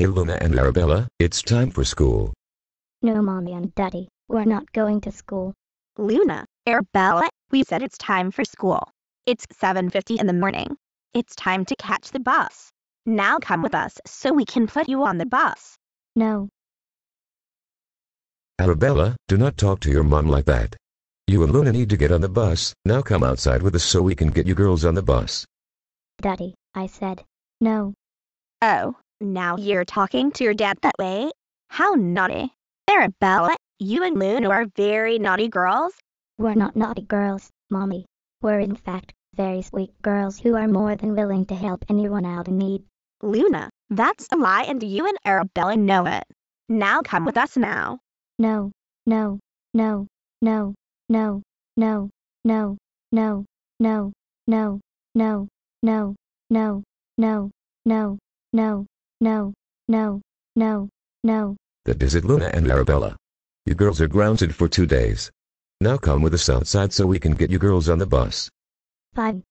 Hey Luna and Arabella, it's time for school. No, Mommy and Daddy, we're not going to school. Luna, Arabella, we said it's time for school. It's 7.50 in the morning. It's time to catch the bus. Now come with us so we can put you on the bus. No, Arabella, do not talk to your mom like that. You and Luna need to get on the bus, now come outside with us so we can get you girls on the bus. Daddy, I said. No, Oh, now you're talking to your dad that way? How naughty. Arabella, you and Luna are very naughty girls. we're not naughty girls, Mommy. We're in fact very sweet girls who are more than willing to help anyone out in need. Luna, that's a lie and you and Arabella know it. Now come with us now. No, no, no, no, no, no, no, no, no, no, no, no, no, no, no, no, no, no, no, no. That is it Luna and Arabella. You girls are grounded for two days. Now come with us outside so we can get you girls on the bus. Fine.